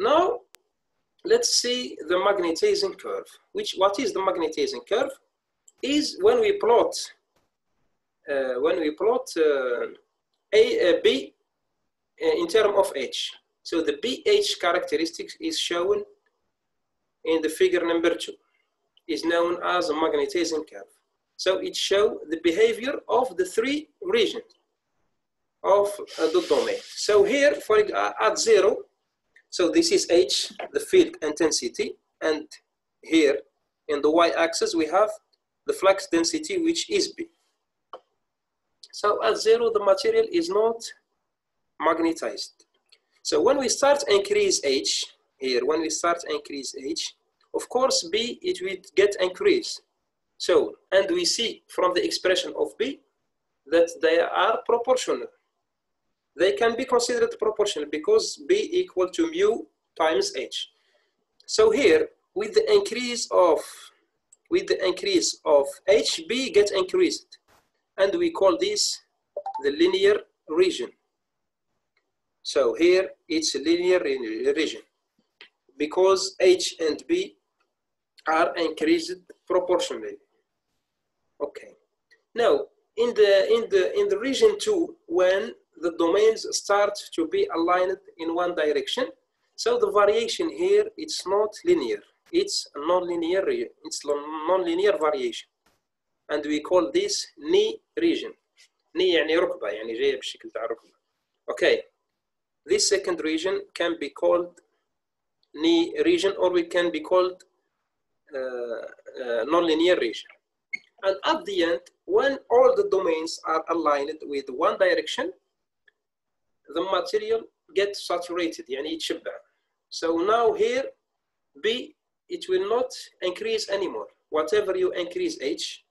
now let's see the magnetizing curve. Which what is the magnetizing curve? Is when we plot uh, when we plot uh, a, uh, B in term of H. So the BH characteristics is shown in the figure number two, is known as a magnetizing curve. So it shows the behavior of the three regions of uh, the domain. So here, for uh, at zero, so this is H, the field intensity, and here in the y-axis we have the flux density, which is B. So at zero, the material is not magnetized. So when we start increase H, here, when we start increase H, of course, B, it will get increase. So, and we see from the expression of B that they are proportional. They can be considered proportional because B equal to mu times H. So here, with the increase of, with the increase of H, B gets increased. And we call this the linear region. So here it's a linear region because H and B are increased proportionally. Okay. Now in the in the in the region two, when the domains start to be aligned in one direction, so the variation here it's not linear. It's a non-linear. It's non-linear variation, and we call this knee region. knee يعني ركبة يعني جاية بالشكل تاع ركبة. Okay. This second region can be called knee region or we can be called uh, uh, nonlinear region. And at the end, when all the domains are aligned with one direction, the material gets saturated, يعني يتشبع. So now here, B, it will not increase anymore. Whatever you increase H,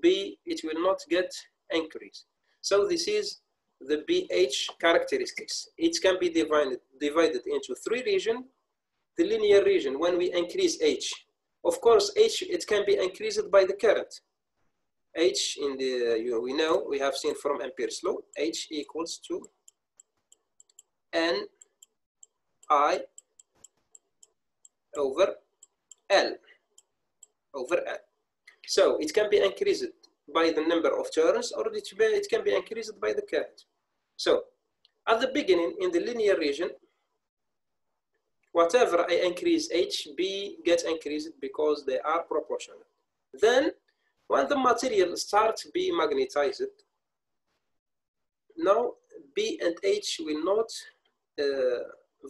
B, it will not get increase. So this is the BH characteristics. It can be divided, divided into three regions. The linear region, when we increase H, of course, H, it can be increased by the current. H in the, you know, we know, we have seen from Ampere's law, H equals to N I over L, over L. So it can be increased by the number of turns or it, can be increased by the current. So at the beginning in the linear region, whatever I increase H, B gets increased because they are proportional. Then when the material starts to be magnetized, now B and H will not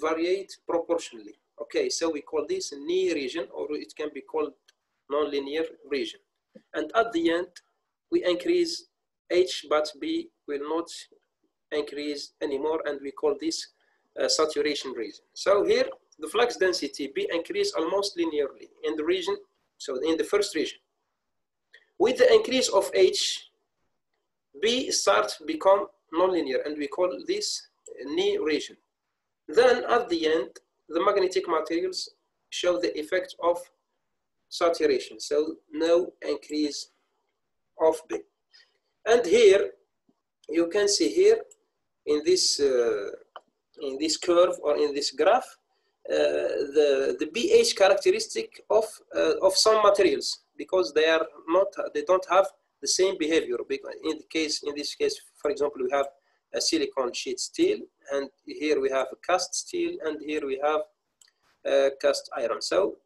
variate proportionally. Okay, so we call this knee region or it can be called nonlinear region. And at the end, we increase H, but B will not increase anymore, and we call this uh, saturation region. So here, the flux density B increase almost linearly in the region, so in the first region. With the increase of H, B starts to become nonlinear, and we call this knee region. Then at the end, the magnetic materials show the effect of saturation, so no increase of B. And here, you can see here in this, uh, in this curve or in this graph, uh, the, the BH characteristic of, uh, of some materials because they are not, they don't have the same behavior. In the case, in this case, for example, we have a silicon sheet steel, and here we have a cast steel, and here we have a cast iron. So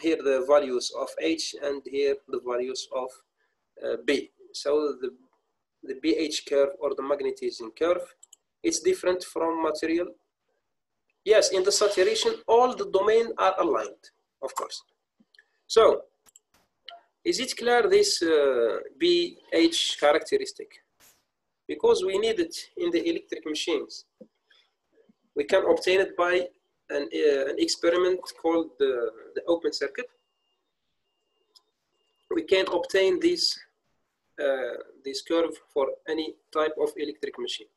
here the values of H, and here the values of uh, B. So the, the BH curve or the magnetizing curve, it's different from material. Yes, in the saturation, all the domain are aligned, of course. So, is it clear this uh, BH characteristic? Because we need it in the electric machines. We can obtain it by an, uh, an experiment called the, the open circuit. We can obtain this uh, this curve for any type of electric machine.